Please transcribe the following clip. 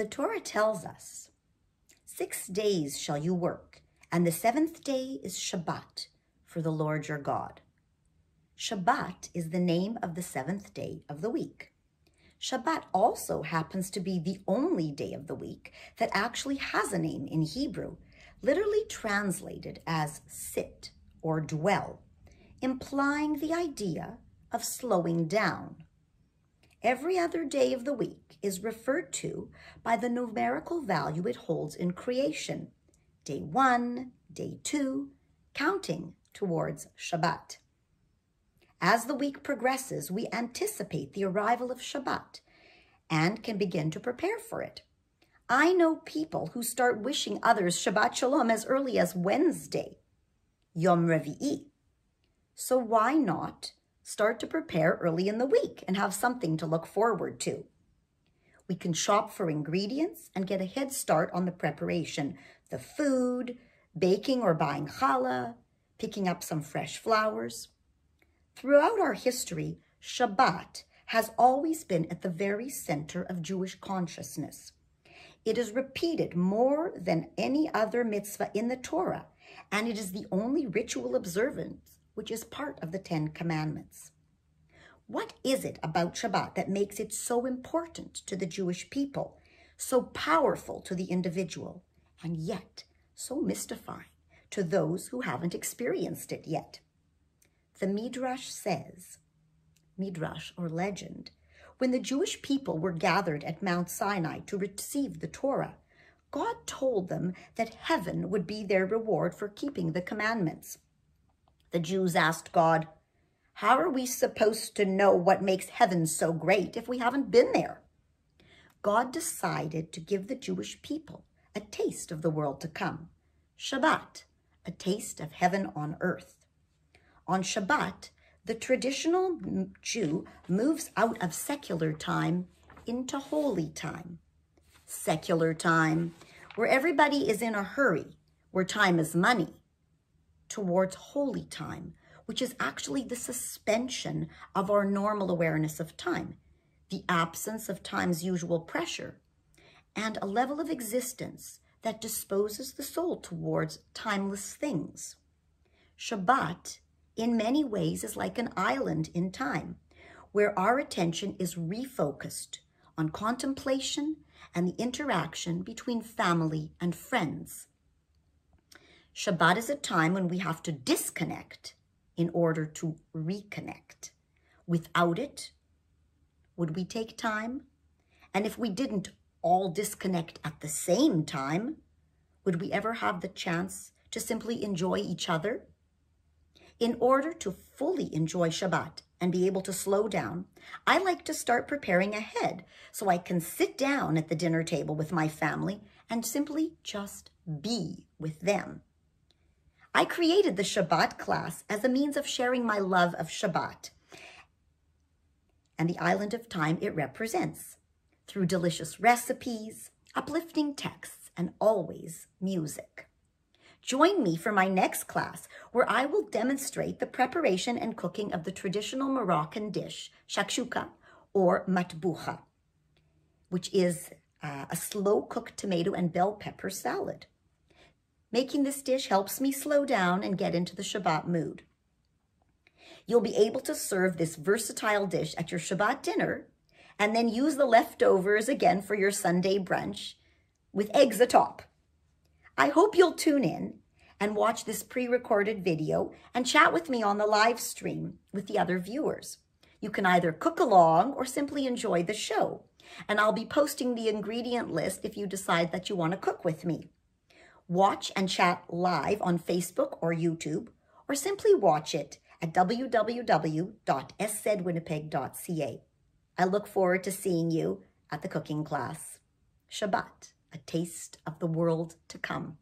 The Torah tells us, Six days shall you work, and the seventh day is Shabbat for the Lord your God. Shabbat is the name of the seventh day of the week. Shabbat also happens to be the only day of the week that actually has a name in Hebrew, literally translated as sit or dwell, implying the idea of slowing down. Every other day of the week is referred to by the numerical value it holds in creation, day one, day two, counting towards Shabbat. As the week progresses, we anticipate the arrival of Shabbat and can begin to prepare for it. I know people who start wishing others Shabbat Shalom as early as Wednesday, Yom Revi'i. So why not start to prepare early in the week and have something to look forward to? We can shop for ingredients and get a head start on the preparation, the food, baking or buying challah, picking up some fresh flowers. Throughout our history, Shabbat has always been at the very center of Jewish consciousness. It is repeated more than any other mitzvah in the Torah, and it is the only ritual observance which is part of the Ten Commandments. What is it about Shabbat that makes it so important to the Jewish people, so powerful to the individual, and yet so mystifying to those who haven't experienced it yet? The Midrash says, Midrash or legend, when the Jewish people were gathered at Mount Sinai to receive the Torah, God told them that heaven would be their reward for keeping the commandments. The Jews asked God, how are we supposed to know what makes heaven so great if we haven't been there? God decided to give the Jewish people a taste of the world to come. Shabbat, a taste of heaven on earth. On Shabbat, the traditional Jew moves out of secular time into holy time. Secular time, where everybody is in a hurry, where time is money, towards holy time, which is actually the suspension of our normal awareness of time, the absence of time's usual pressure, and a level of existence that disposes the soul towards timeless things. Shabbat in many ways is like an island in time, where our attention is refocused on contemplation and the interaction between family and friends. Shabbat is a time when we have to disconnect in order to reconnect. Without it, would we take time? And if we didn't all disconnect at the same time, would we ever have the chance to simply enjoy each other in order to fully enjoy Shabbat and be able to slow down, I like to start preparing ahead so I can sit down at the dinner table with my family and simply just be with them. I created the Shabbat class as a means of sharing my love of Shabbat and the island of time it represents through delicious recipes, uplifting texts, and always music. Join me for my next class where I will demonstrate the preparation and cooking of the traditional Moroccan dish, shakshuka or matbucha, which is uh, a slow-cooked tomato and bell pepper salad. Making this dish helps me slow down and get into the Shabbat mood. You'll be able to serve this versatile dish at your Shabbat dinner and then use the leftovers again for your Sunday brunch with eggs atop. I hope you'll tune in and watch this pre-recorded video and chat with me on the live stream with the other viewers. You can either cook along or simply enjoy the show. And I'll be posting the ingredient list if you decide that you want to cook with me. Watch and chat live on Facebook or YouTube, or simply watch it at www.szwinnipeg.ca. I look forward to seeing you at the cooking class. Shabbat a taste of the world to come.